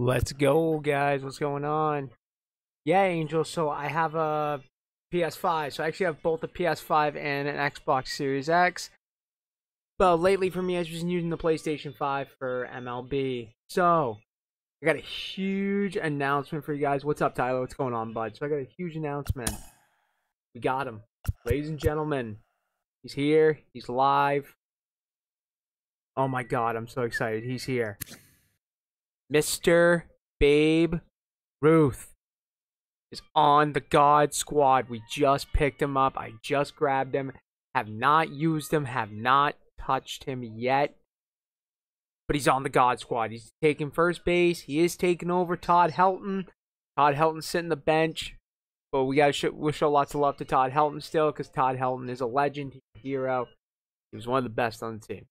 Let's go, guys. What's going on? Yeah, Angel. So I have a PS5. So I actually have both a PS5 and an Xbox Series X. But lately, for me, I've just been using the PlayStation 5 for MLB. So I got a huge announcement for you guys. What's up, Tyler? What's going on, bud? So I got a huge announcement. We got him, ladies and gentlemen. He's here. He's live. Oh my god, I'm so excited. He's here. Mr. Babe Ruth is on the God Squad. We just picked him up. I just grabbed him. Have not used him. Have not touched him yet. But he's on the God Squad. He's taking first base. He is taking over Todd Helton. Todd Helton sitting the bench. But we gotta we'll show lots of love to Todd Helton still, because Todd Helton is a legend, he's a hero. He was one of the best on the team.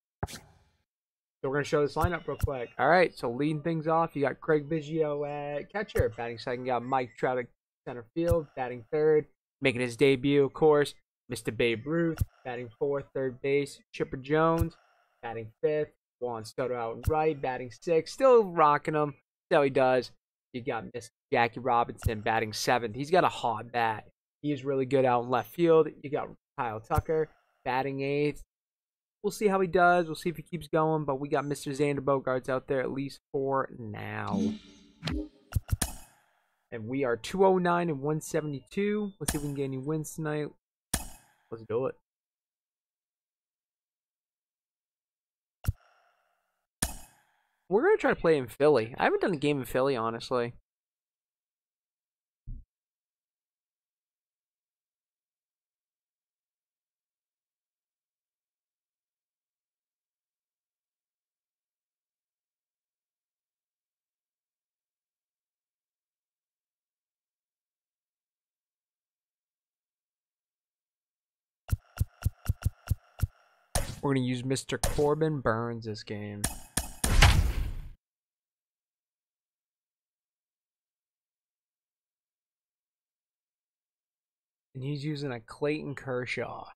So we're gonna show this lineup real quick. All right, so leading things off, you got Craig Biggio at catcher. Batting second, you got Mike Trout at center field. Batting third, making his debut, of course, Mr. Babe Ruth. Batting fourth, third base, Chipper Jones. Batting fifth, Juan Soto out right. Batting sixth, still rocking him. How he does. You got Miss Jackie Robinson batting seventh. He's got a hot bat. He's really good out in left field. You got Kyle Tucker batting eighth. We'll see how he does. We'll see if he keeps going. But we got Mr. Xander Bogaerts out there at least for now. And we are 209 and 172. Let's see if we can get any wins tonight. Let's do it. We're going to try to play in Philly. I haven't done a game in Philly, honestly. We're going to use Mr. Corbin Burnes this game. And he's using a Clayton Kershaw.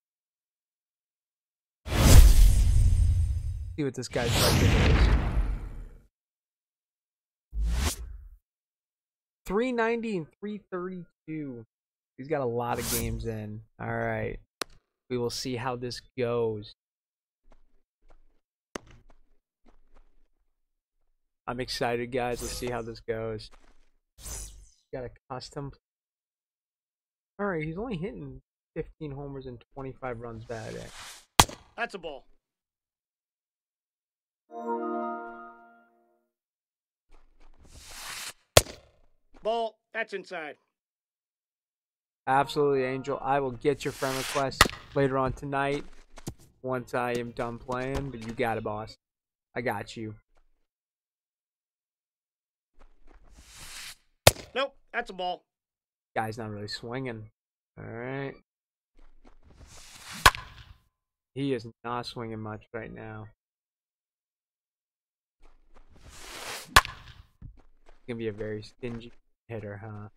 See what this guy's is. 390 and 332. He's got a lot of games in. All right. We will see how this goes. I'm excited, guys. Let's see how this goes. Got a custom Alright, he's only hitting 15 homers and 25 runs bad day. That's a ball. Ball. That's inside. Absolutely, Angel. I will get your friend request later on tonight once I am done playing, but you got it, boss. I got you. Nope, that's a ball. Guy's not really swinging. Alright. He is not swinging much right now. He's gonna be a very stingy hitter, huh?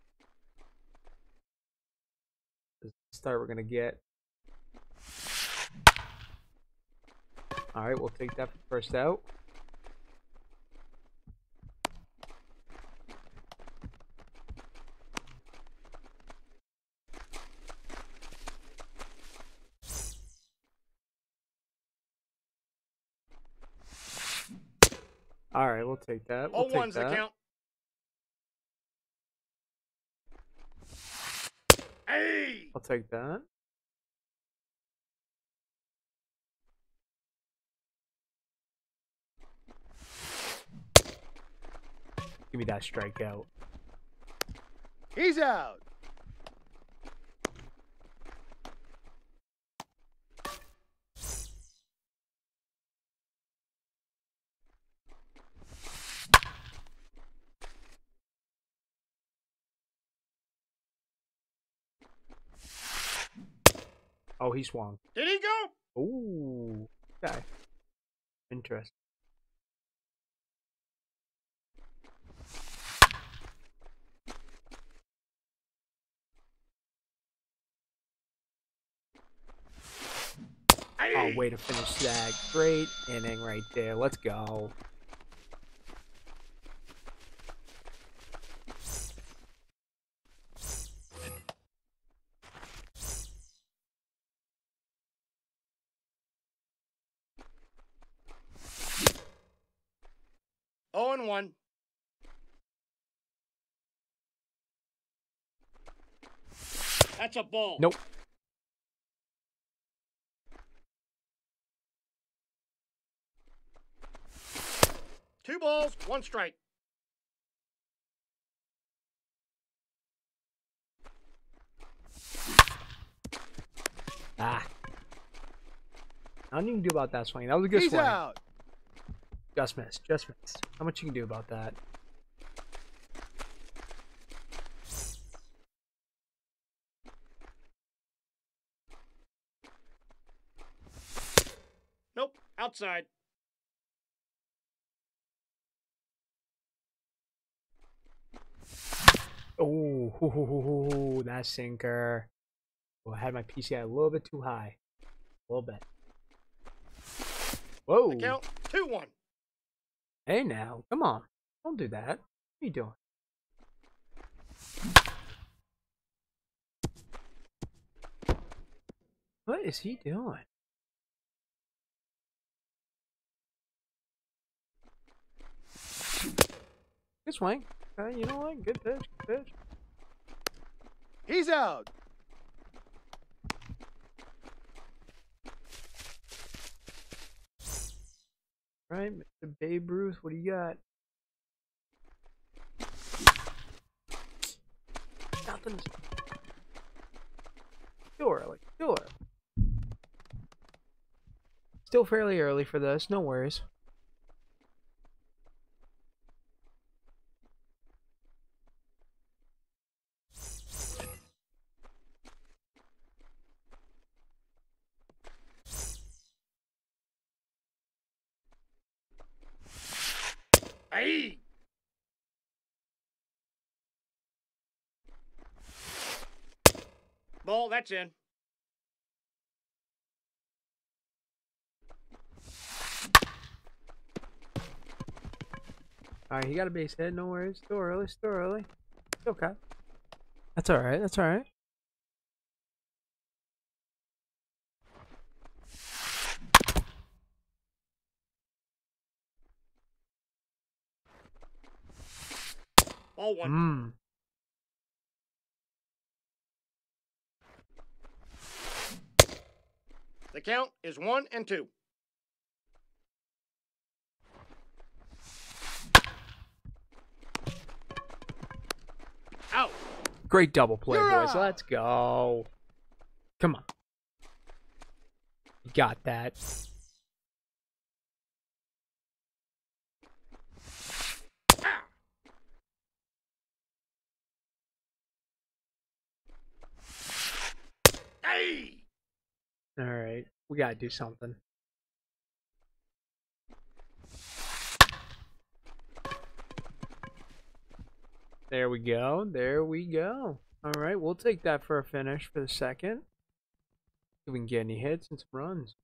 This start we're gonna get. Alright, we'll take that first out. All right, we'll take that. We'll All take ones that. that count. Hey! I'll take that. Give me that strikeout. He's out. Oh, he swung. Did he go? Ooh. Okay. Interesting. Oh, way to finish that. Great inning right there. Let's go. Oh and 1. That's a ball. Nope. Two balls, one strike. Ah. I don't even do about that swing. That was a good He's swing. out. Just missed. Just missed. How much you can do about that? Nope, outside. Oh, that sinker. Oh, I had my PCI a little bit too high. A little bit. Whoa. The count, 2 1. Hey now, come on. Don't do that. What are you doing? What is he doing? Good swing. Uh, you know what? Good pitch. Good pitch. He's out. All right, Mr. Babe Ruth, what do you got? Nothing. Early. Still early. Still fairly early for this. No worries. Hey. Ball. All right, he got a base hit. No worries. Still early. Still early. It's okay. That's all right. That's all right. Ball one. Mmm. The count is one and two. Out. Great double play, You're boys. Let's go. Come on. You got that. Hey. All right. We got to do something. There we go. There we go. All right. We'll take that for a finish for the second. If we can get any hits and some runs.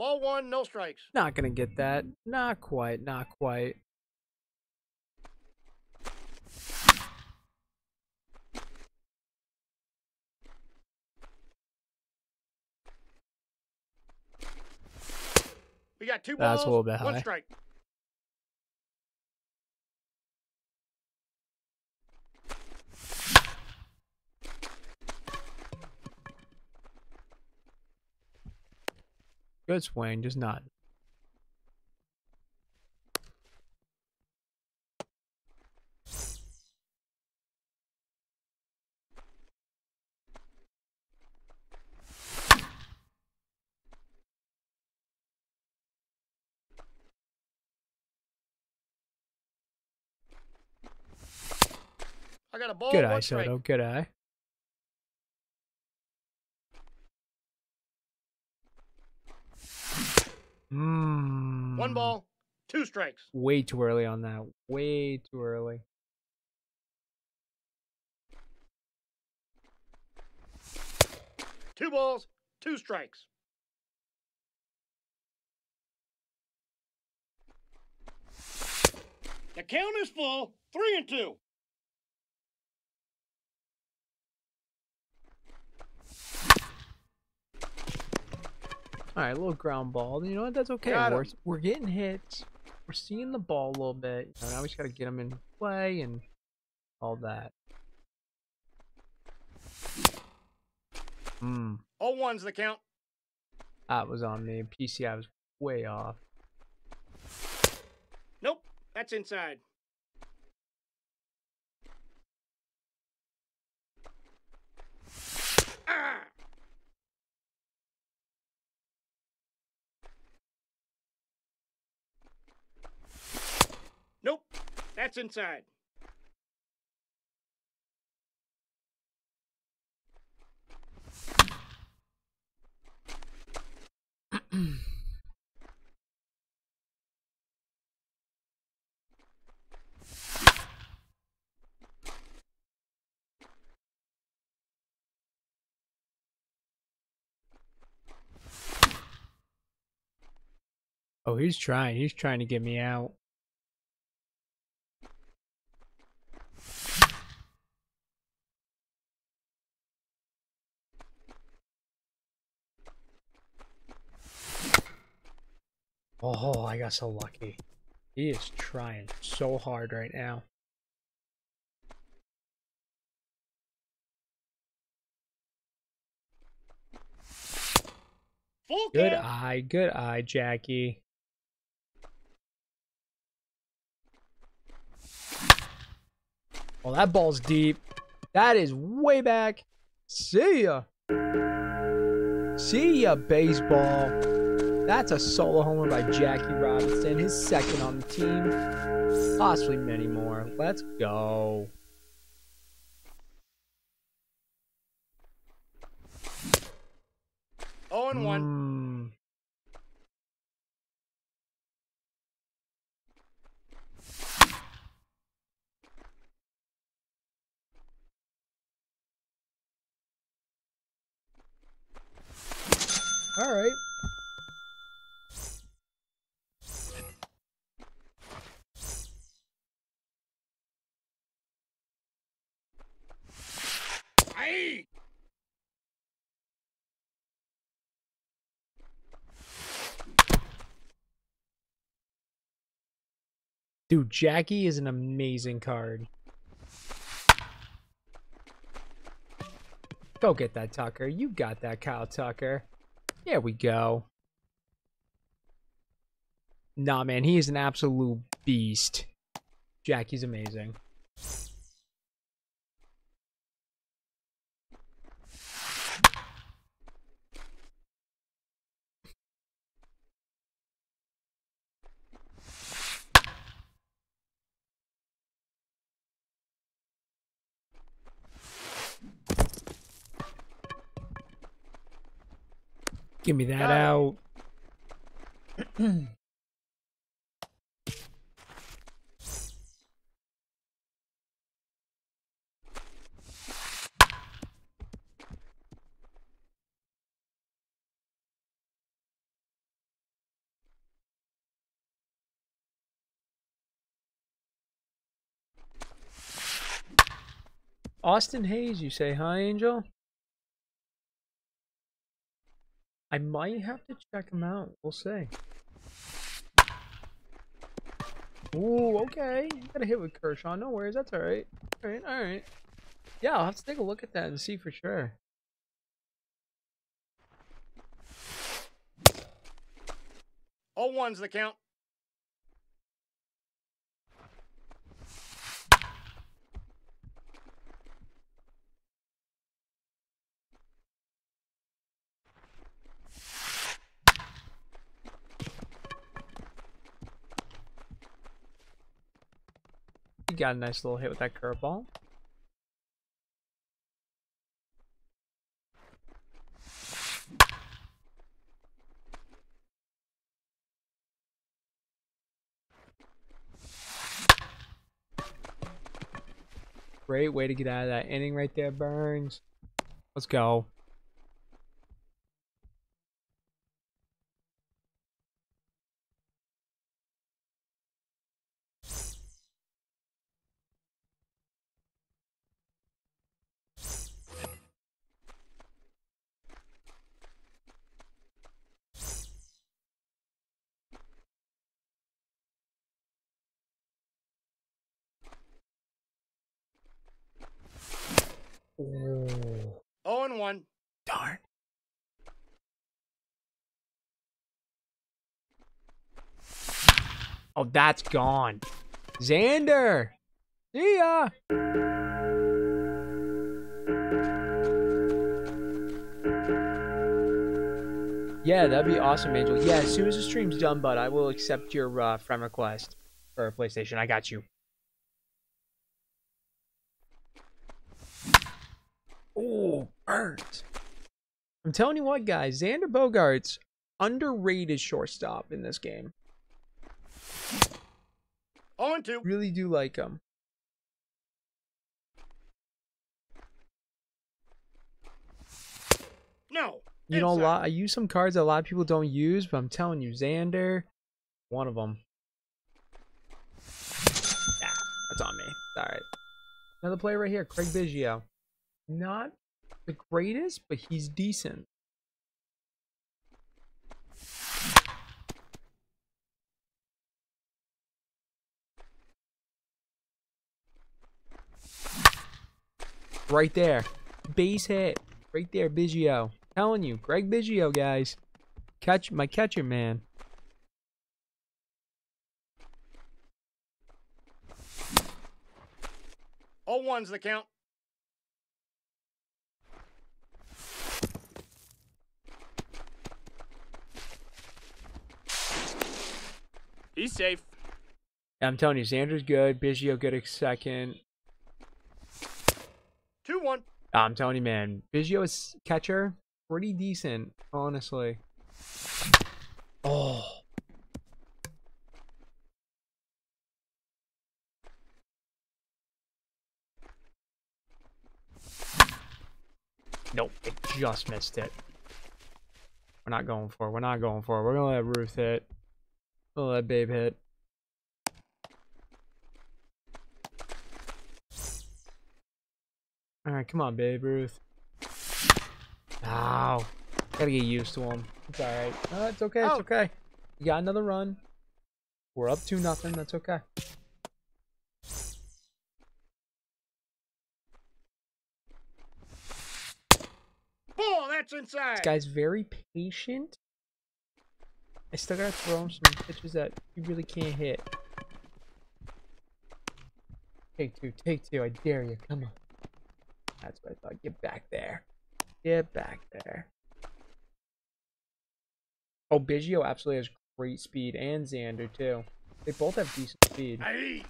Ball one, no strikes. Not going to get that. Not quite. Not quite. We got two That's balls, a little bit one strike. Good swing. Just not. I got a ball, Good eye. Soto. Good eye. Mm. One ball, two strikes. Way too early on that. Way too early. Two balls, two strikes. The count is full, three and two. All right, a little ground ball. You know what? That's okay. We're, we're getting hits. We're seeing the ball a little bit. Now we just got to get them in play and all that. Hmm. All ones the count. That was on me. PCI was way off. Nope, that's inside. Ah! Nope, that's inside. Oh, he's trying. He's trying to get me out. Oh, I got so lucky. He is trying so hard right now. Good eye, good eye, Jackie. Oh, that ball's deep. That is way back. See ya. See ya, baseball. That's a solo homer by Jackie Robinson, his second on the team. Possibly many more. Let's go. Oh and one. Mm. All right. Dude, Jackie is an amazing card. Go get that, Tucker. You got that, Kyle Tucker. There we go. Nah, man, he is an absolute beast. Jackie's amazing. Give me that out. Austin Hays, you say hi, Angel? I might have to check him out. We'll see. Ooh, okay. Got a hit with Kershaw. No worries. That's all right. All right. All right. Yeah, I'll have to take a look at that and see for sure. All ones the count. Got a nice little hit with that curveball. Great way to get out of that inning right there, Burnes. Let's go. Oh, 0 and 1. darn. Oh, that's gone. Xander. See ya. Yeah, that'd be awesome, Angel. Yeah, as soon as the stream's done, bud, I will accept your uh, friend request for PlayStation. I got you. Oh, burnt. I'm telling you what, guys, Xander Bogaerts underrated shortstop in this game. 0 and 2. Really do like him. No. You know, a lot. I use some cards that a lot of people don't use, but I'm telling you, Xander, one of them. Yeah, that's on me. All right. Another player right here, Craig Biggio. Not the greatest, but he's decent. Right there. Base hit. Right there, Biggio. Telling you, Greg Biggio, guys. Catch my catcher man. All ones the count. He's safe. I'm telling you, Xander's good. Biggio good at second. 2 1. I'm telling you, man. Biggio is catcher, pretty decent, honestly. Oh. Nope, it just missed it. We're not going for it. We're not going for it. We're gonna let Ruth hit. We'll let Babe hit. Alright, come on, Babe Ruth. Ow. Gotta get used to him. It's alright. No, it's okay, it's Oh. okay. You got another run. We're up to nothing, that's okay. Ball, that's inside. This guy's very patient. I still gotta throw him some pitches that he really can't hit. Take two, take two, I dare you, come on. That's what I thought. Get back there. Get back there. Oh, Biggio absolutely has great speed, and Xander too. They both have decent speed. Aye.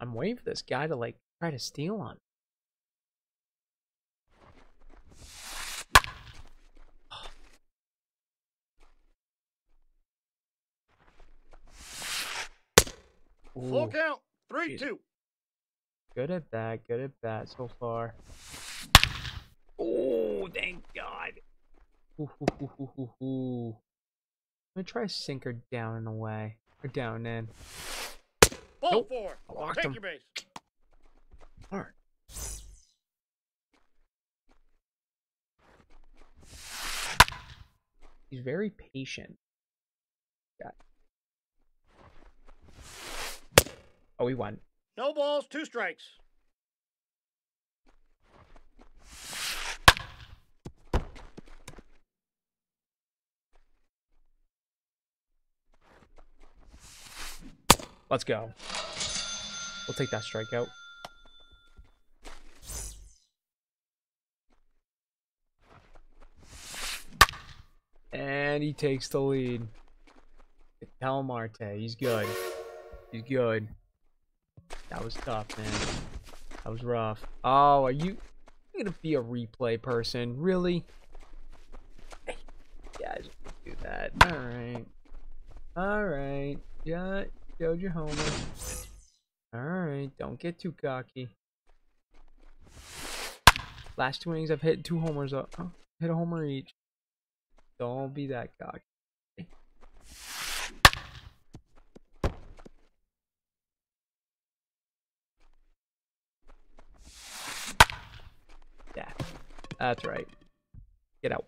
I'm waiting for this guy to like try to steal on. me. Full count. 3 Jeez. 2. good at that. Good at that so far. Oh, thank God. Ooh, ooh, ooh. I'm gonna try to sink her down and away. Or down and in. Ball Nope. 4. I locked Take him. your base. Alright. He's very patient. Yeah. Oh, he won. No balls, two strikes. Let's go. We'll take that strikeout. And he takes the lead. Cal Marte, he's good. He's good. That was tough, man. That was rough. Oh, are you gonna be a replay person? Really? Hey, guys, do that. Alright. Alright. Yeah, showed your homework. Alright, don't get too cocky. Last two innings, I've hit two homers up. Oh, hit a homer each. Don't be that cocky. Yeah, that's right. Get out.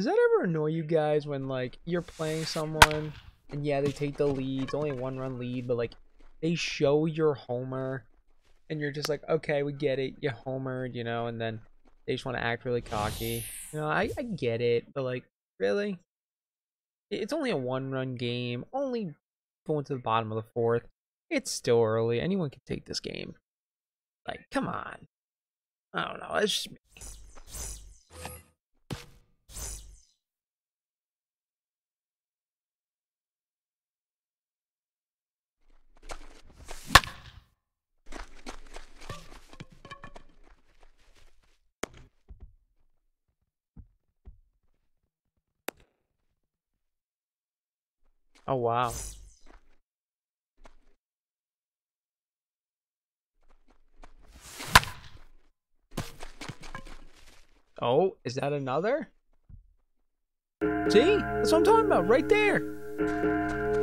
Does that ever annoy you guys when like you're playing someone and yeah they take the lead, it's only a one run lead, but like they show your homer and you're just like, okay, we get it, you homered, you know, and then they just want to act really cocky. You know, I, I get it, but like, really? It's only a one run game, only going to the bottom of the fourth. It's still early. Anyone can take this game. Like, come on. I don't know. It's just Oh wow. Oh, is that another? See? That's what I'm talking about, right there.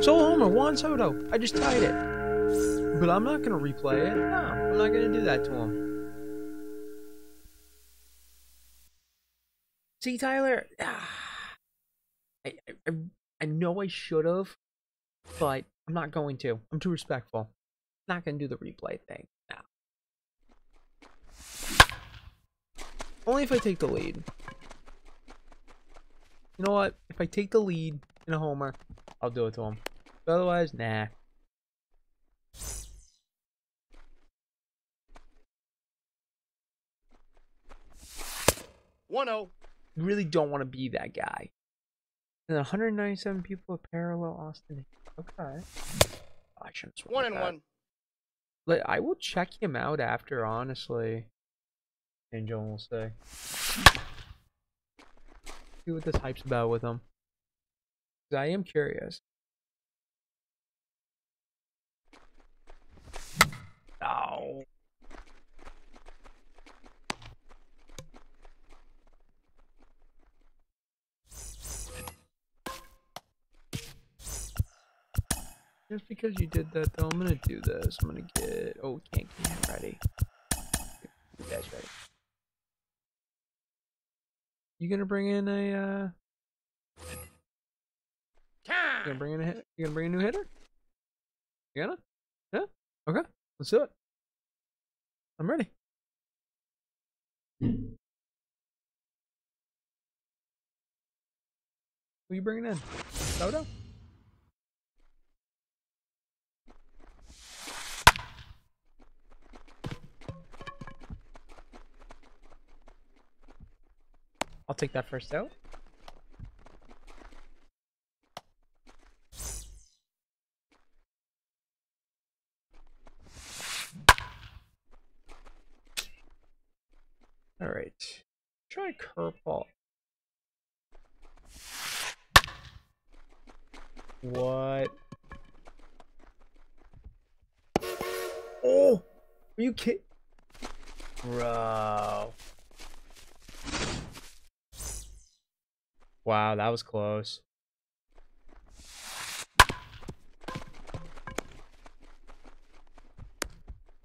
Solo homer, Juan Soto. I just tied it. But I'm not gonna replay it. No, I'm not gonna do that to him. See, Tyler? Ah. I, I, I know I should have, but I'm not going to. I'm too respectful. Not gonna do the replay thing. No. Only if I take the lead. You know what? If I take the lead in a homer, I'll do it to him. But otherwise, nah. One zero. You really don't want to be that guy. And 197 people at parallel Austin. Okay. I shouldn't swear One and that. one. Like, I will check him out after, honestly. Angel will say. See what this hype's about with him. I am curious. Oh. Just because you did that, though, I'm gonna do this. I'm gonna get. Oh, we can't get him ready. You guys ready? You gonna bring in a? uh You gonna bring in a hit? You gonna bring a new hitter? You gonna? Yeah. Okay. Let's do it. I'm ready. Who you bringing in? Soto? I'll take that first out. All right. Try curveball. What? Oh! Are you kidding? Bro. Wow, that was close.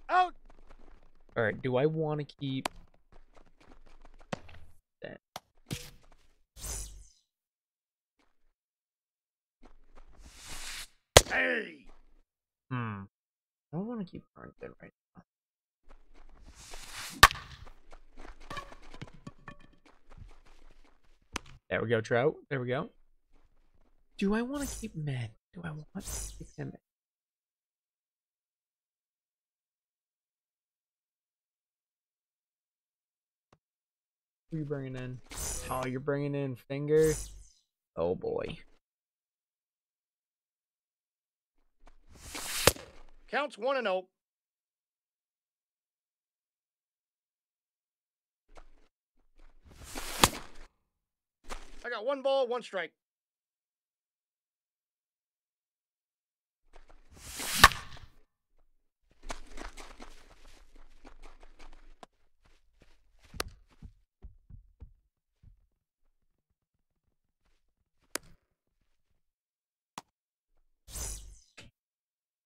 Out. All right, do I want to keep that? Hey. Hmm. I don't want to keep Harrington right now. There we go, Trout. There we go. Do I want to keep men? Do I want to keep them? Who are you bringing in? Oh, you're bringing in Finger? Oh boy. Counts 1 and nope. I got one ball, one strike.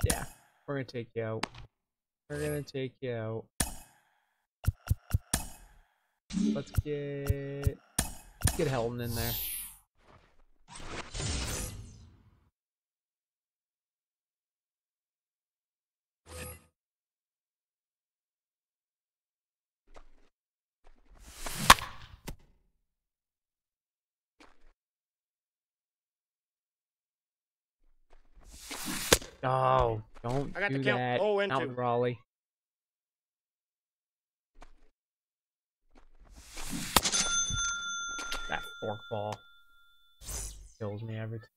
Yeah, we're gonna take you out. We're gonna take you out. Let's get let's get Helton in there. Oh, don't I got do the count. that. Oh, and Not two. with Raleigh. That fork ball kills me every time.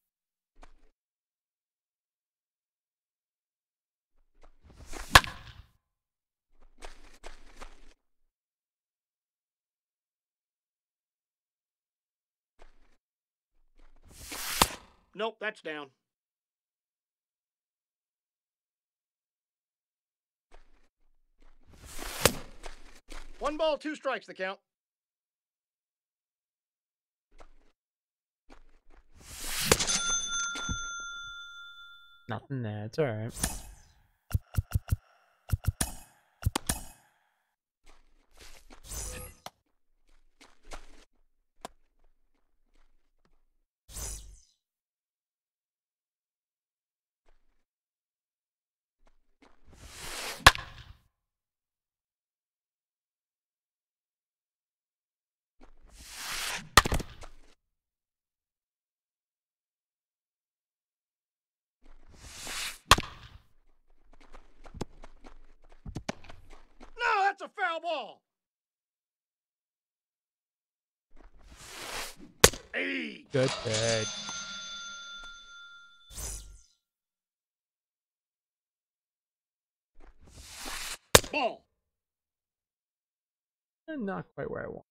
Nope, that's down. One ball, two strikes, the count. Nothing there. It's alright. No, that's a foul ball. Hey, Good ball. Eh, Not quite where I want.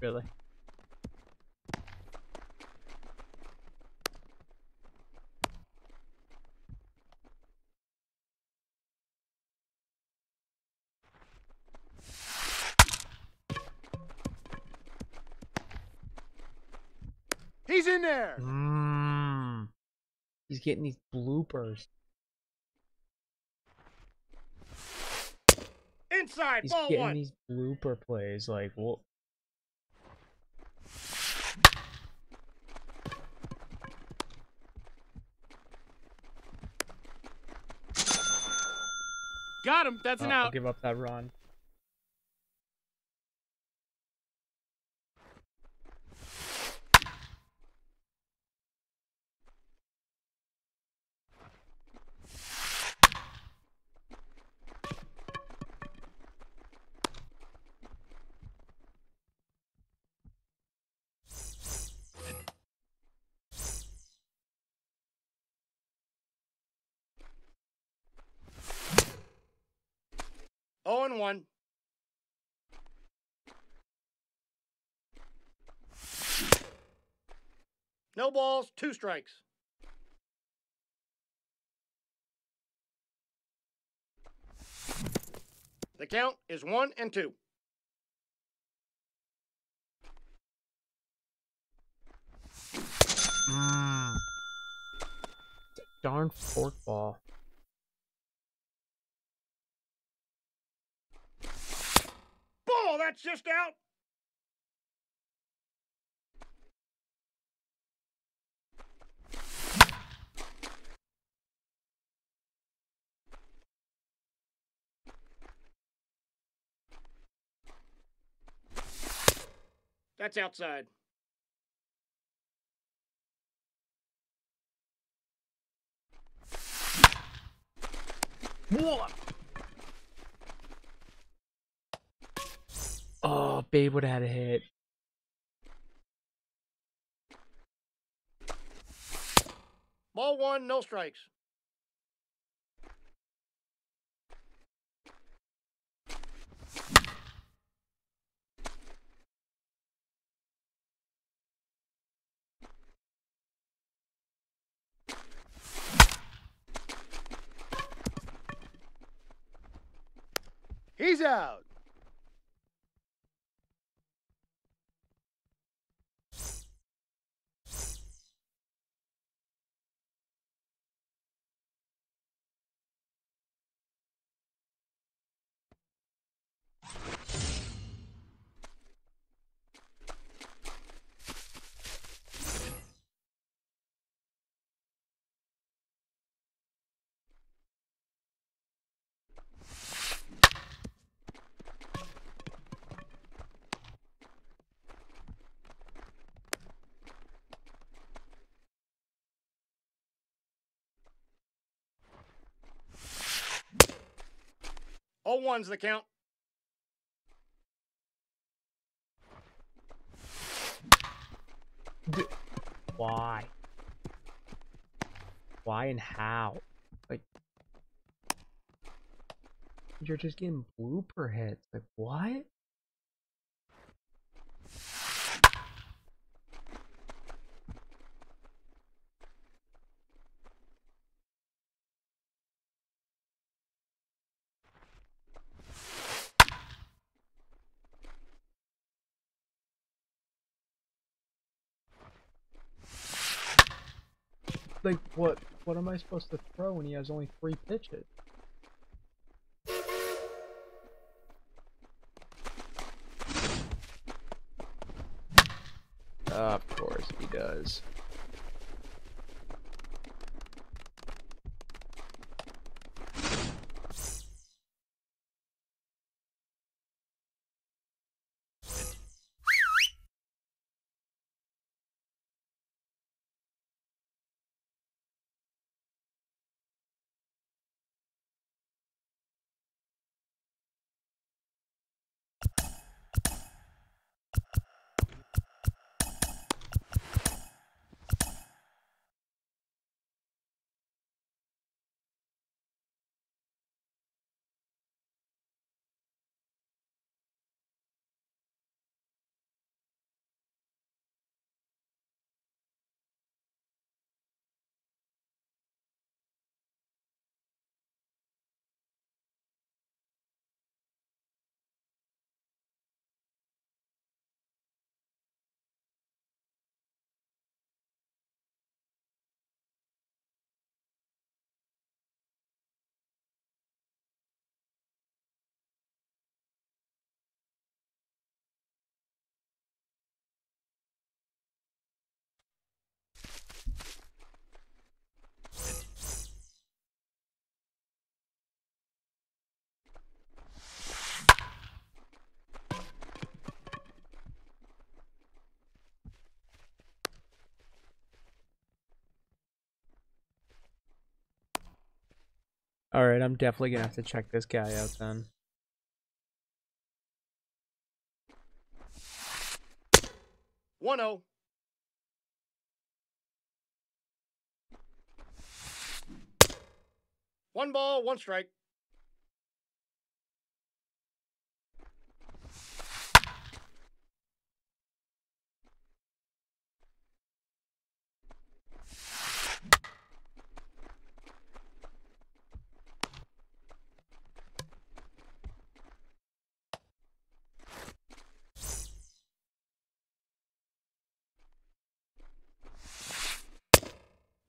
Really? In there. Mmm. He's getting these bloopers. Inside, He's ball getting one. these blooper plays. Like, well, Got him. That's an oh, I'll out. give up that run. One. No balls, two strikes. The count is one and two. Mmm. Darn fork that's just out. That's outside. What? Oh, Babe would have had a hit. Ball one, no strikes. He's out. One's the count. D- Why? Why and how? Like, you're just getting blooper hits. Like, what? Like, what? What am I supposed to throw when he has only three pitches? of course he does. Alright, I'm definitely gonna have to check this guy out then. One zero. One ball, one strike.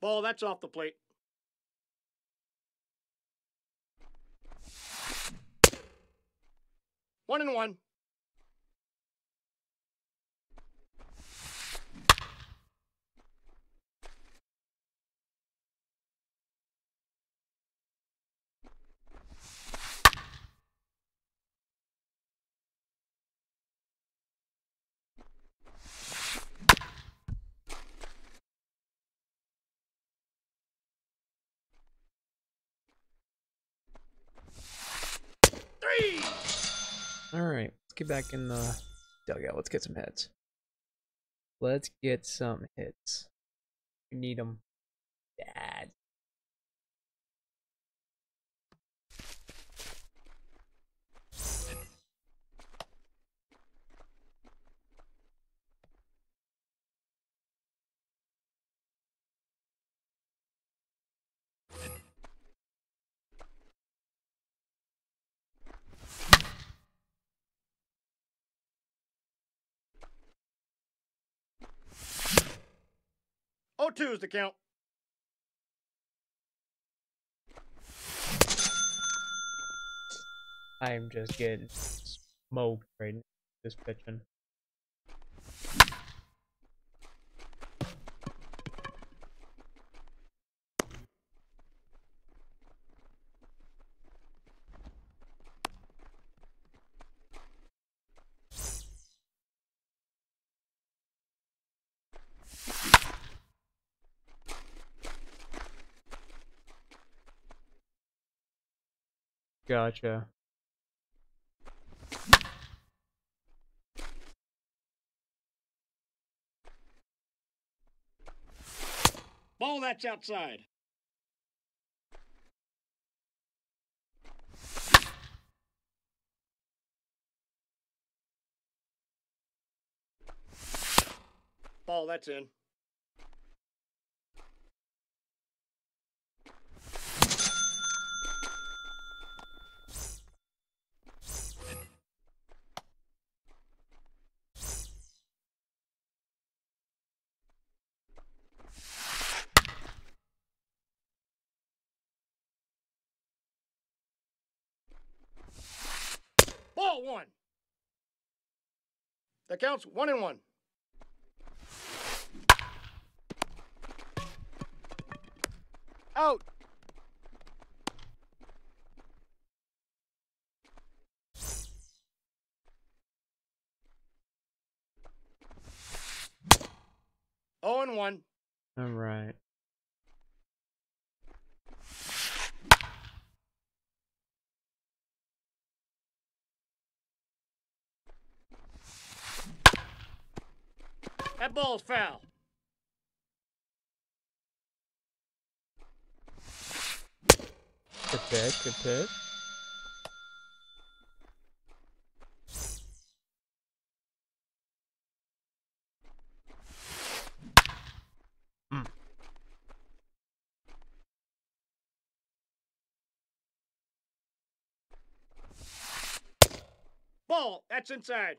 Ball, that's off the plate. One and one. Three. Alright, let's get back in the dugout. Let's get some hits. Let's get some hits. We need them. Oh, two is the count. I am just getting smoked right now. Just pitching. Gotcha. Ball that's outside. Ball that's in. One. That counts one and one. Out. Oh and one. All right. That ball's foul. Good pick. Good pick. Hmm. Ball that's inside.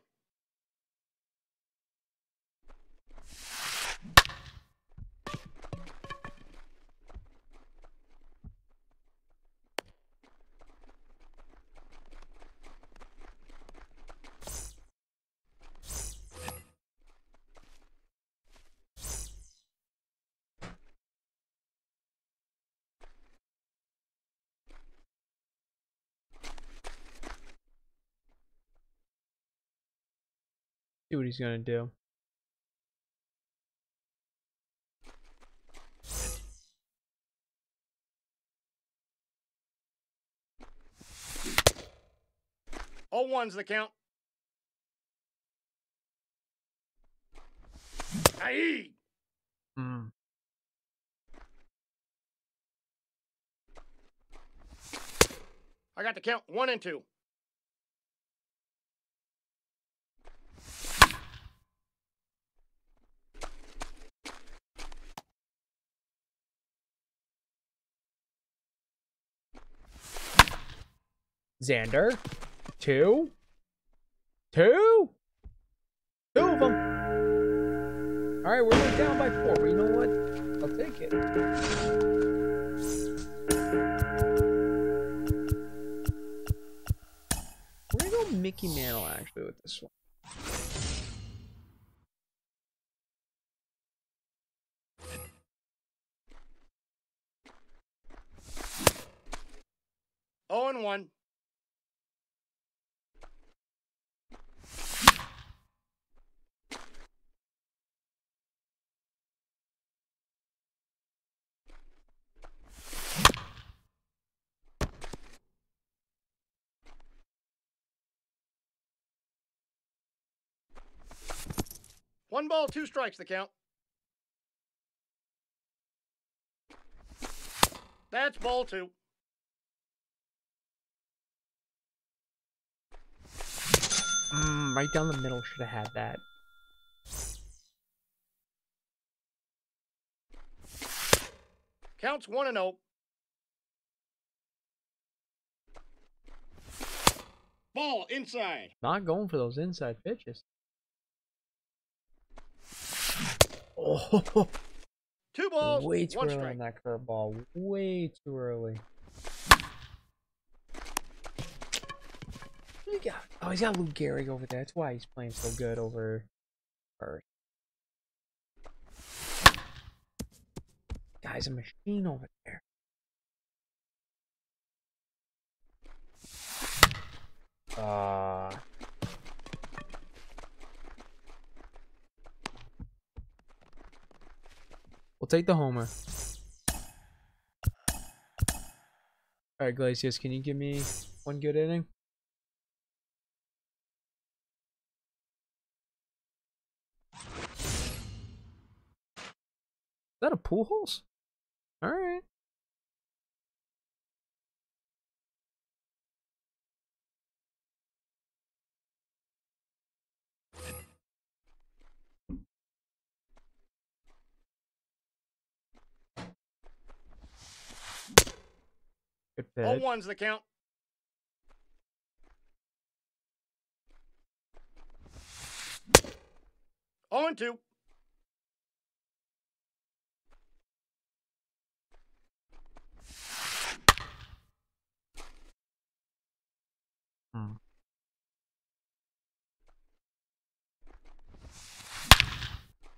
See what he's gonna do. Oh one's the count. Aye. Mm. I got the count one and two. Xander. Two. Two. Two of them. All right, we're down by four. But you know what? I'll take it. We're gonna go Mickey Mantle actually with this one. Oh and one. One ball, two strikes, the count. That's ball two. Mm, right down the middle should have had that. Counts one and oh. Ball inside. Not going for those inside pitches. Oh, Two balls, way too one early strike. on that curveball. Way too early. What do you got? Oh, he's got Lou Gehrig over there. That's why he's playing so good over first. Guy's a machine over there. Ah. We'll take the homer. Alright, Glacius, can you give me one good inning? Is that a pool holes? All right. Good All ones the count. Oh and two. Hmm.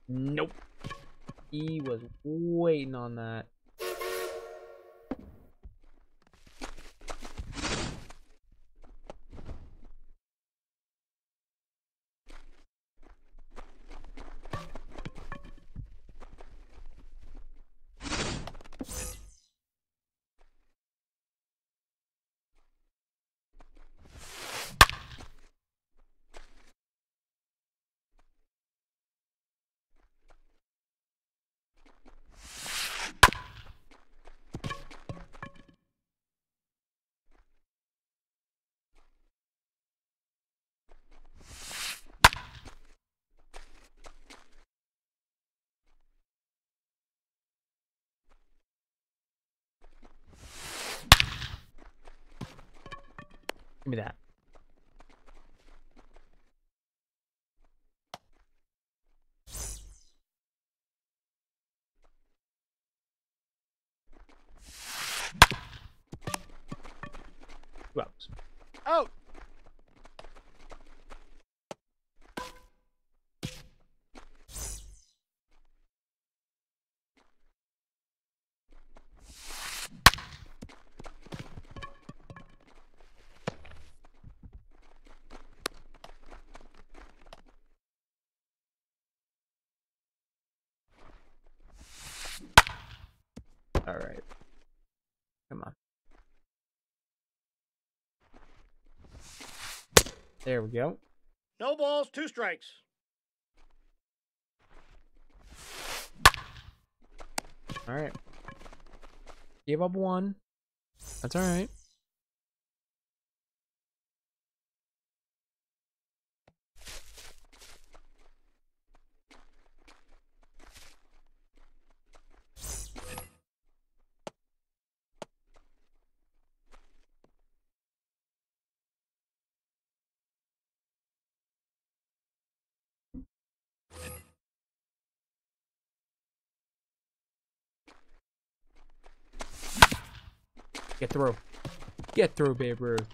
Nope. He was waiting on that. Give me that. Two outs. Out. All right. Come on. There we go. No balls, two strikes. All right. Gave up one. That's all right. Get through. Get through, Babe Ruth.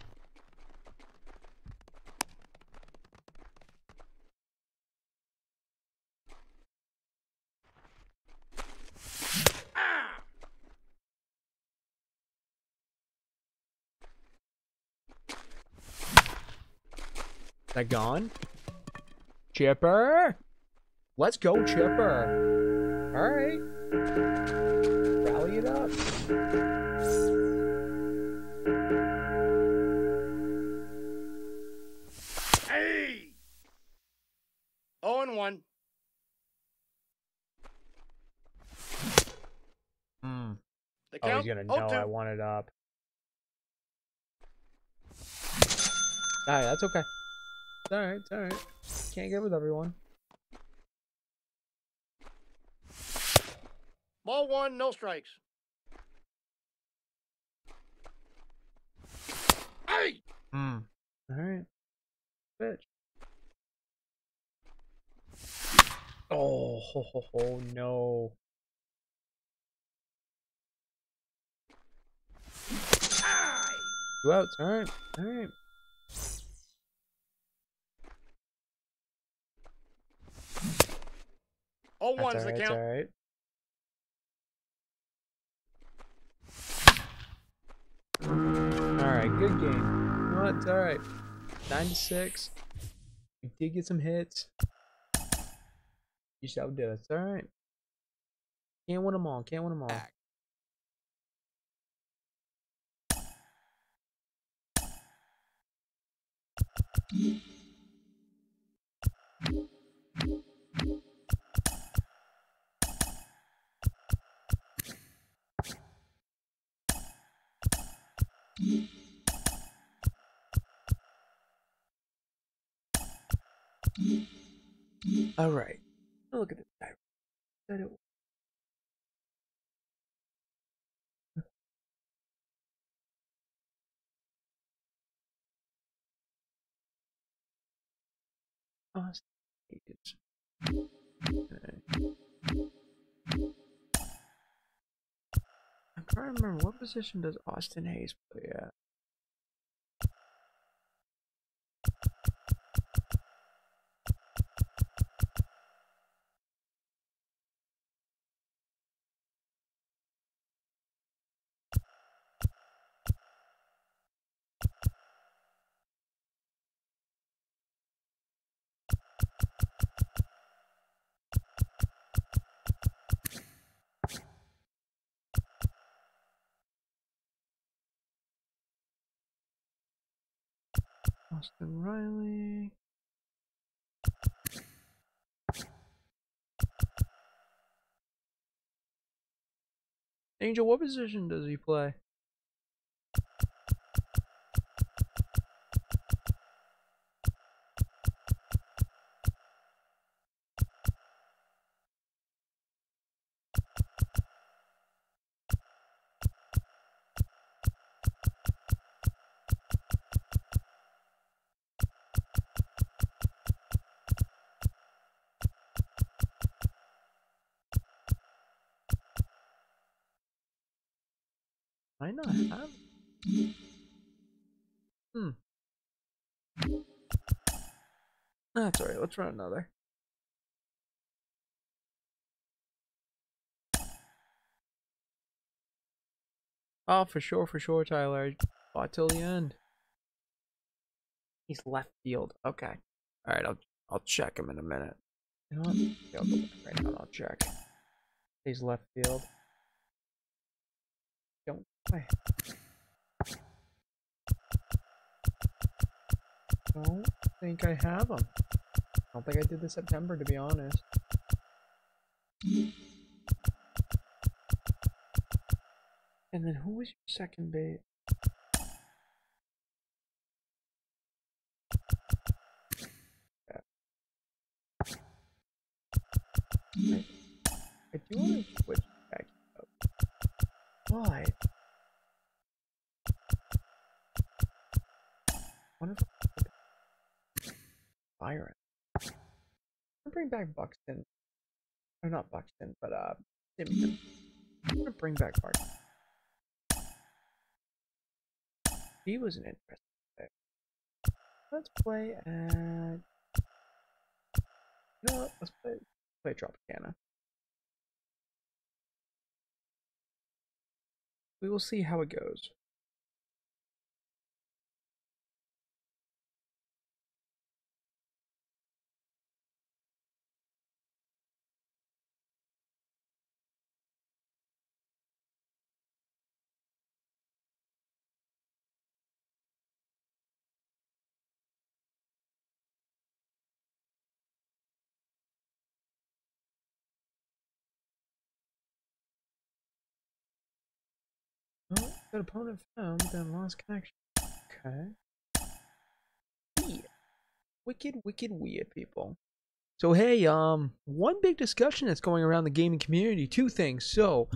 That gone? Chipper! Let's go, Chipper! Alright. Rally it up. The Oh, he's gonna oh, know two. I want it up. Alright, that's okay. It's alright, it's alright. Can't get with everyone. Ball one, no strikes. Hey! Hmm. Alright. Bitch. Oh, ho, ho, ho, no. Two outs. Alright. Alright. All That's one's alright. the count. alright. Alright, good game. What? It's alright. 9 to 6. We did get some hits. You shall do it. It's alright. Can't win them all. Can't win them all. All right. Look at this. I Okay. I'm trying to remember what position does Austin Hays play at? Austin Riley. Angel, what position does he play? Why not have? Hmm. That's alright, let's run another. Oh, for sure, for sure, Tyler. I fought till the end. He's left field. Okay. Alright, I'll I'll check him in a minute. You know what? Right now I'll check. He's left field. Don't. Don't think I have them. I don't think I did the September to be honest. And then who was your second base? I, I do want to switch back up. Why? Wonder if Byron. I'm bring back Buxton. Or not Buxton, but uh Semien. I'm gonna bring back Buxton. He was an interesting pick. Let's play at you know what? Let's play play Tropicana. We will see how it goes. Opponent found, then lost connection. Okay. Weird. Wicked, wicked weird, people. So hey, um, one big discussion that's going around the gaming community. Two things. So,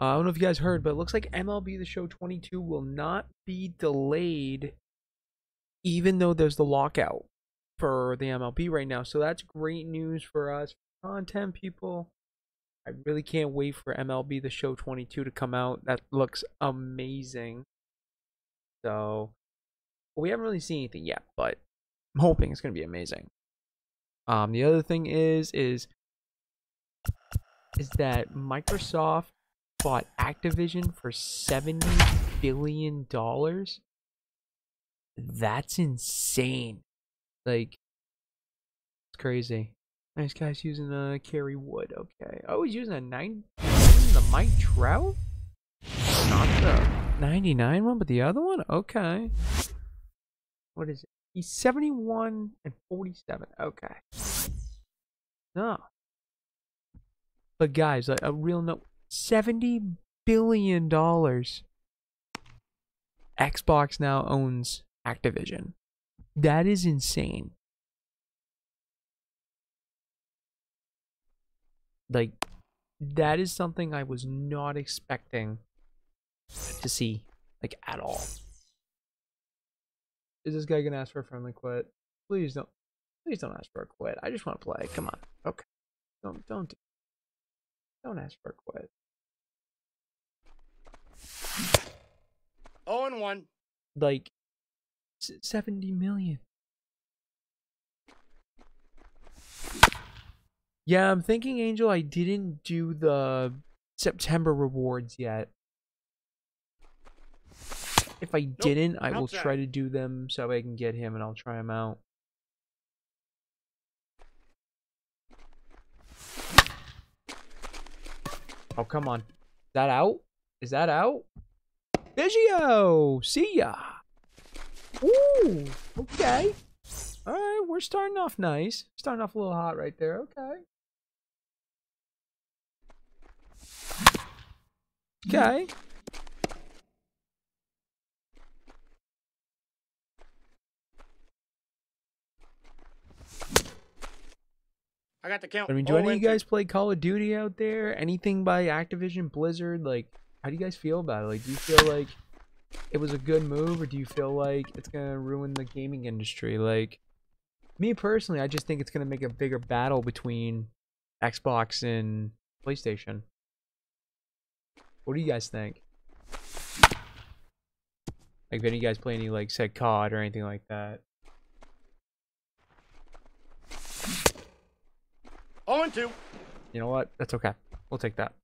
uh, I don't know if you guys heard, but it looks like MLB The Show 22 will not be delayed, even though there's the lockout for the MLB right now. So that's great news for us content people. I really can't wait for MLB The Show 22 to come out. That looks amazing. So, we haven't really seen anything yet, but I'm hoping it's going to be amazing. Um, the other thing is, is, is that Microsoft bought Activision for 70 billion dollars. That's insane. Like, it's crazy. Nice guy's using uh, a carry wood. Okay. Oh, he's using a 9 the Mike Trout? Not the 99 one, but the other one? Okay. What is it? He's 71 and 47. Okay. No. But guys, a, a real note 70 billion dollars. Xbox now owns Activision. That is insane. Like that is something I was not expecting to see, like at all. Is this guy gonna ask for a friendly quit? Please don't. Please don't ask for a quit. I just want to play. Come on. Okay. Don't don't do. Don't ask for a quit. 0 and 1. Like seventy million. Yeah, I'm thinking, Angel. I didn't do the September rewards yet. If I didn't, I will try to do them so I can get him, and I'll try him out. Oh, come on. Is that out? Is that out? Biggio! See ya! Ooh, okay. Alright, we're starting off nice. Starting off a little hot right there. Okay. Okay. I got the count. I mean, do any of you oh, guys play Call of Duty out there? Anything by Activision Blizzard? Like, how do you guys feel about it? Like, do you feel like it was a good move, or do you feel like it's gonna ruin the gaming industry? Like, me personally, I just think it's gonna make a bigger battle between Xbox and PlayStation. What do you guys think? Like, if any of you guys play any like said COD or anything like that? Oh, and 2. You know what? That's okay. We'll take that.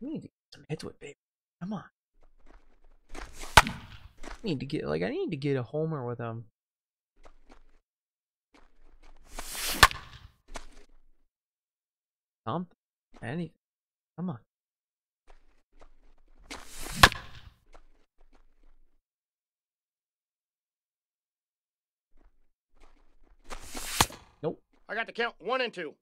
We need to get some hits with baby. Come on. I need to get like I need to get a homer with him. Something. Anything. Come on. Nope. I got the count. 1 and 2.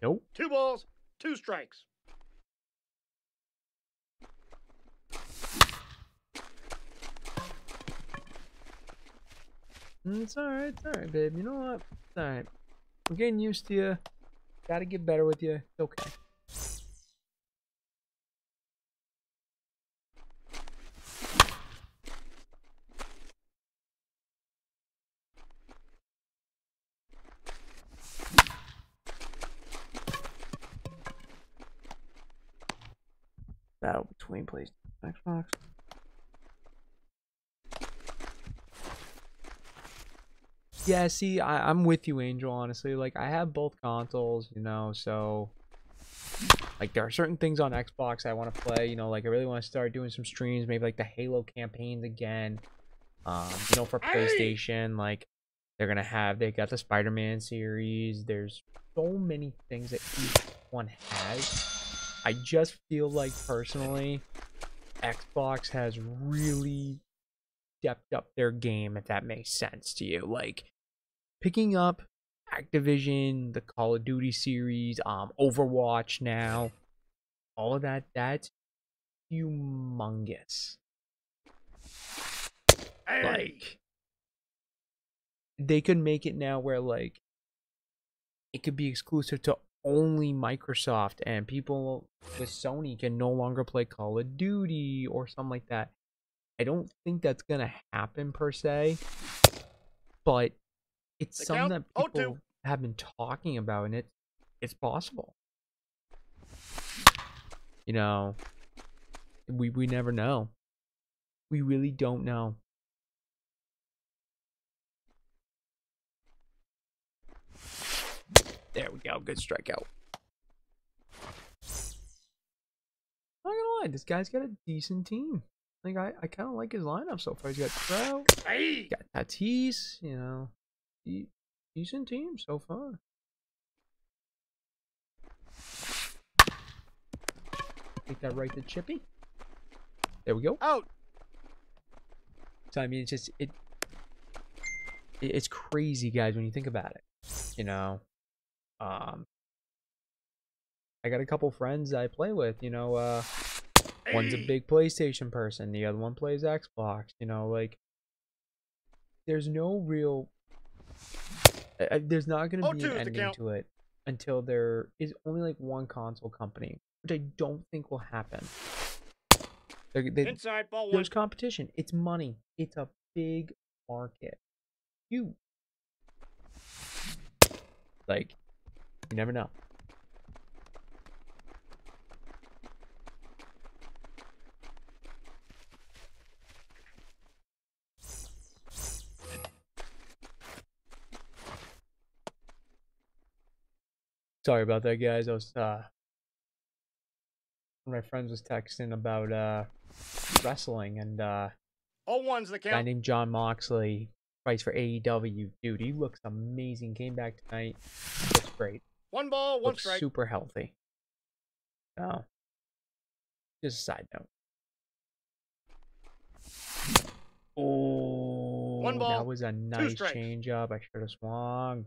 Nope. Two balls, two strikes. Mm, it's alright, it's alright, babe. You know what? It's alright. We're getting used to you. Gotta get better with you. It's okay. Battle between PlayStation Xbox. Yeah, see, I, I'm with you, Angel, honestly. Like, I have both consoles, you know, so. Like, there are certain things on Xbox I want to play, you know, like, I really want to start doing some streams, maybe like the Halo campaigns again. Um, you know, for! PlayStation, like, they're gonna have, they got the Spider Man series. There's so many things that each one has. I just feel like, personally, Xbox has really stepped up their game, if that makes sense to you. Like picking up Activision, the Call of Duty series, um, Overwatch now, all of that, that's humongous. Hey. Like they could make it now where like it could be exclusive to only Microsoft and people with Sony can no longer play Call of Duty or something like that. I don't think that's gonna happen per se, but it's The something that count? Oh, two. people have been talking about, and it it's possible. You know, we we never know. We really don't know. There we go. Good strikeout. I'm Not gonna lie, this guy's got a decent team. Like I, I kind of like his lineup so far. He's got Trout, Hey. got Tatis. You know, decent team so far. Take that right to Chippy. There we go. Out. So I mean, it's just it, it. It's crazy, guys, when you think about it. You know, um, I got a couple friends I play with. You know, uh, one's a big PlayStation person, the other one plays Xbox. You know, like there's no real. Uh, there's not going to Oh, be an ending count. to it until there is only like one console company, which I don't think will happen. They're- they- Inside ball there's competition. It's money. It's a big market. You like you never know. Sorry about that, guys. I was uh one of my friends was texting about uh wrestling and uh Oh, one's the guy named Jon Moxley fights for AEW. Dude, he looks amazing. Came back tonight. Looks great. One ball, one Looks strike. super healthy. Oh. Just a side note. Oh, ball, that was a nice change up. I should have swung.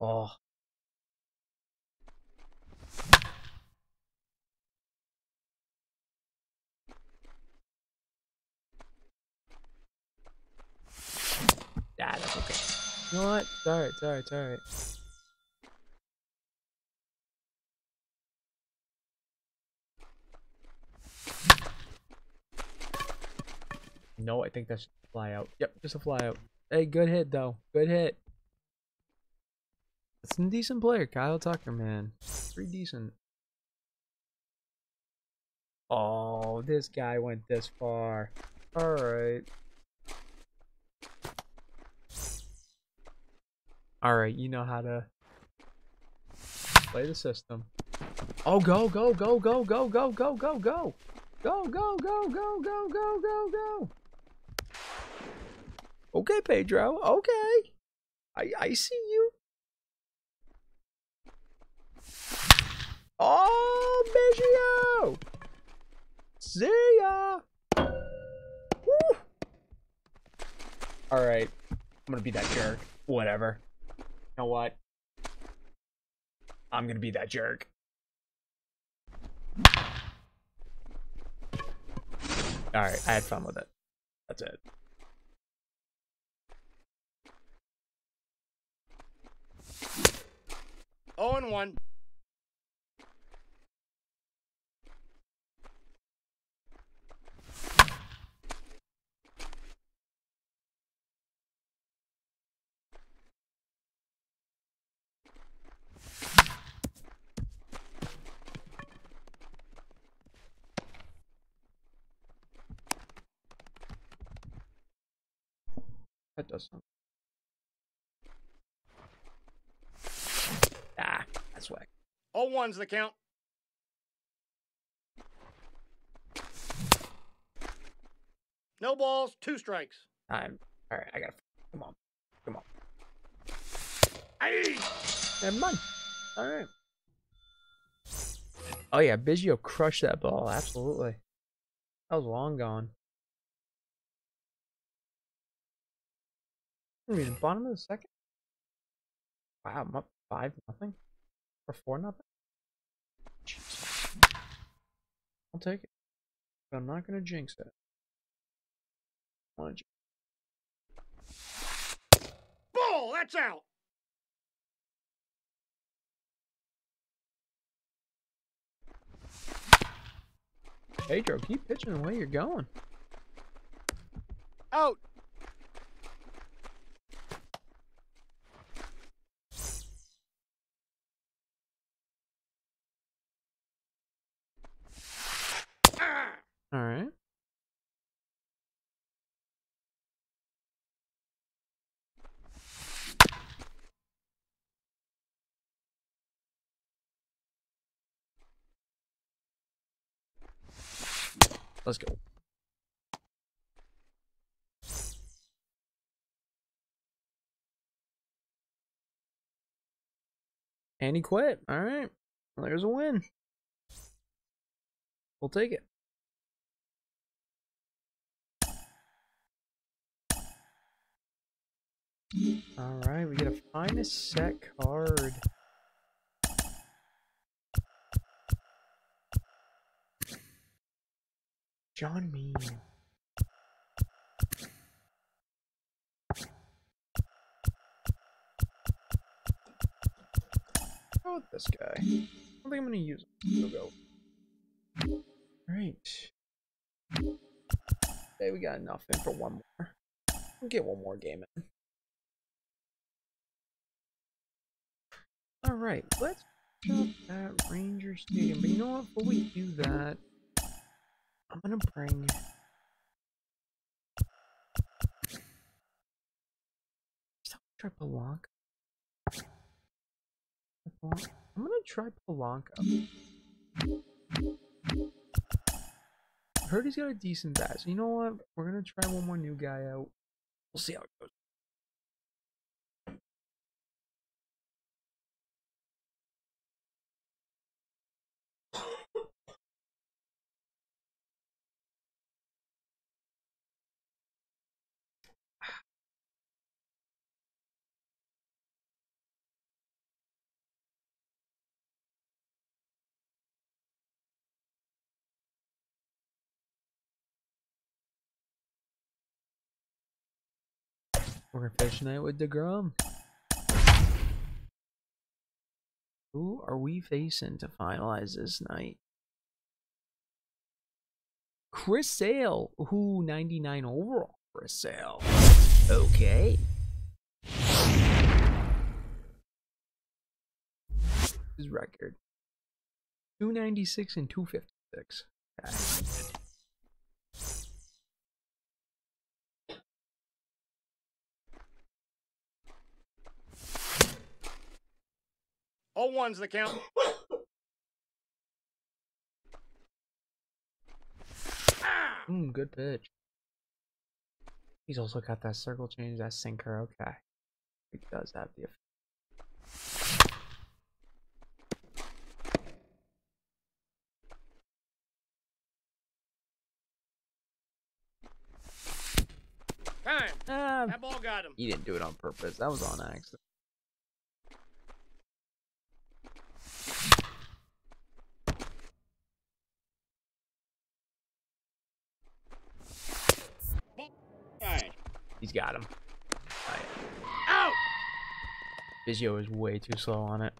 Oh. Ah, that's okay. You know what? It's alright, it's alright, it's alright. No, I think that's fly out. Yep, just a fly out. Hey, good hit though. Good hit. That's a decent player, Kyle Tucker, man. Pretty decent. Oh, this guy went this far. Alright. Alright, you know how to play the system. Oh, go, go, go, go, go, go, go, go, go. Go, go, go, go, go, go, go, go. Okay, Pedro. Okay. I I see you. Oh, Biggio! See ya! Woo! Alright. I'm gonna be that jerk. Whatever know what? I'm gonna be that jerk. Alright, I had fun with it. That's it. Oh and 1. doesn't. Ah, that's whack. All ones the count. No balls, two strikes. I'm all right. I gotta come on, come on. Hey, never mind. All right. Oh yeah, Biggio crushed that ball. Absolutely, that was long gone. I mean, bottom of the second. Wow, I'm up five nothing, or four nothing. Jeez. I'll take it, but I'm not gonna jinx it. I jinx- Ball, that's out. Pedro, keep pitching the way you're going. Out. Ah. All right. Let's go. And he quit. All right. There's a win. We'll take it. Alright, we get a finest set card. John Means. How about this guy? I don't think I'm gonna use him. Go. Alright. Today we got enough in for one more. We'll get one more game in. Alright, let's up at Ranger Stadium. But you know what? Before we do that, I'm gonna bring. Try Polanco. I'm gonna try Polanco. Heard he's got a decent bat. So you know what? We're gonna try one more new guy out. We'll see how it goes. We're fish night with DeGrom. Who are we facing to finalize this night? Chris Sale. Who 99 overall Chris Sale. Okay. His record. 296 and 256. Okay. All one's the count. Mm, good pitch. He's also got that circle change, that sinker. Okay. He does have the effect. Time. Ah, That ball got him. he didn't do it on purpose. That was on accident. Right. He's got him. Alright. Out. Biggio is way too slow on it.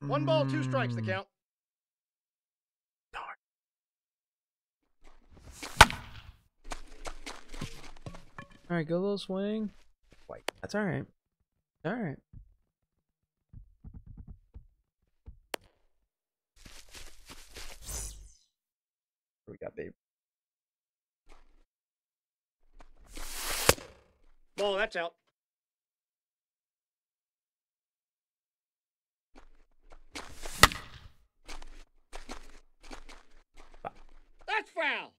One ball, two strikes. The count. Alright, go a little swing. Wait, that's alright. Alright. We got, babe? Ball. That's out. That's foul.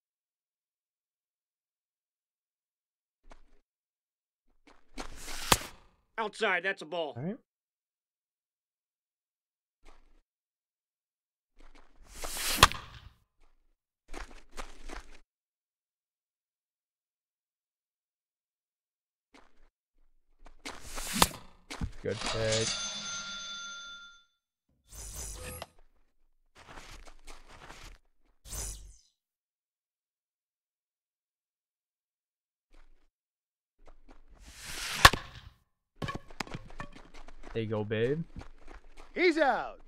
Outside. That's a ball. Alright. Good pitch. There you go, babe. He's out.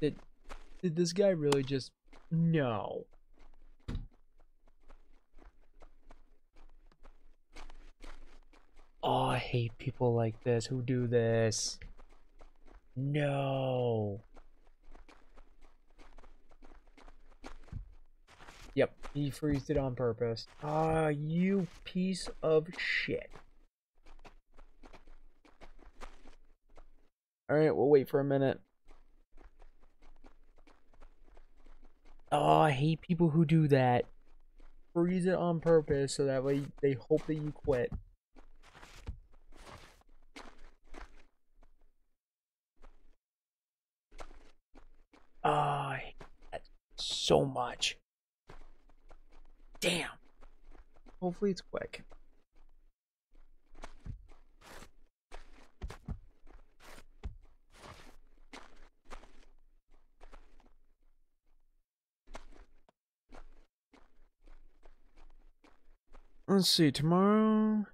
Did did this guy really just no? Oh, I hate people like this who do this. No. Yep, he freezed it on purpose. Ah, you piece of shit. Alright, we'll wait for a minute. Oh, I hate people who do that. Freeze it on purpose so that way they hope that you quit. Oh, I hate that so much. Damn. Hopefully it's quick. Let's see, tomorrow.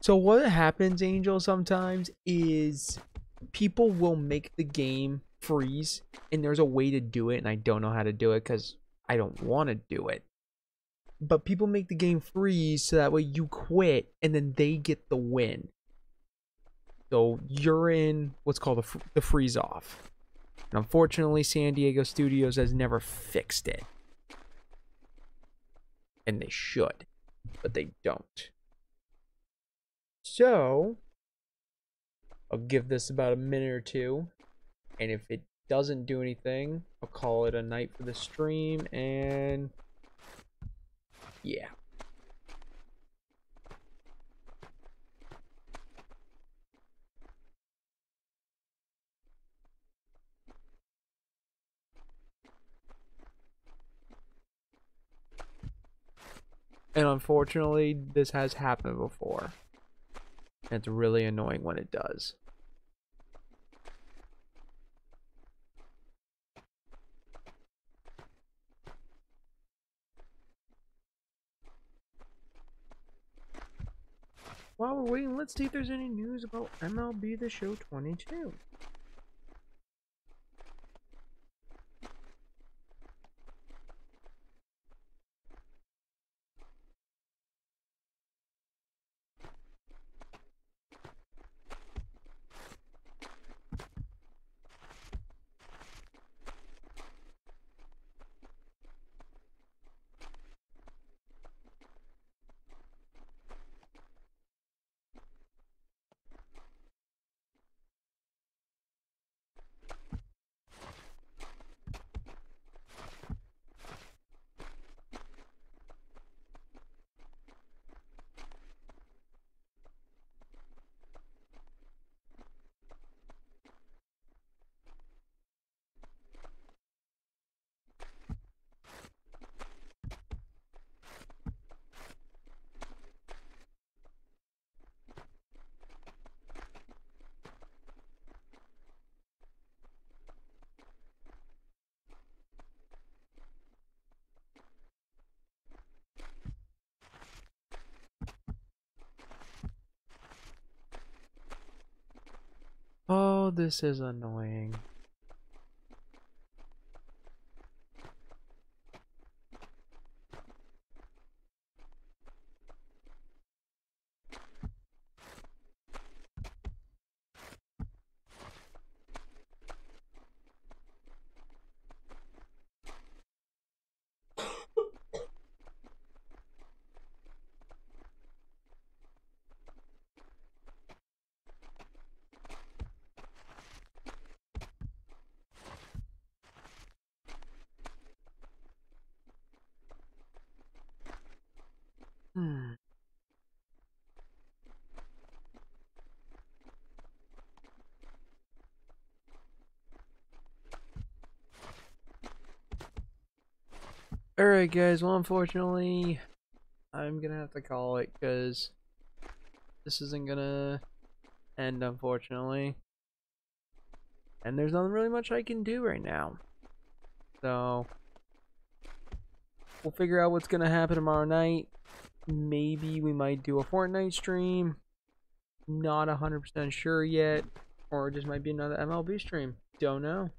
So what happens, Angel, sometimes is people will make the game freeze and there's a way to do it and I don't know how to do it because I don't want to do it. But people make the game freeze so that way you quit and then they get the win. So you're in what's called the, the freeze off. And unfortunately, San Diego Studios has never fixed it. And they should, but they don't. So, I'll give this about a minute or two. And if it doesn't do anything, I'll call it a night for the stream. And yeah. And unfortunately, this has happened before. And it's really annoying when it does. While we're waiting, let's see if there's any news about MLB The Show 22. Oh, this is annoying. Hmm. Alright guys, well unfortunately, I'm gonna have to call it because this isn't gonna end unfortunately. And there's not really much I can do right now. So, we'll figure out what's gonna happen tomorrow night. Maybe we might do a Fortnite stream. Not 100% sure yet. Or it just might be another MLB stream. Don't know.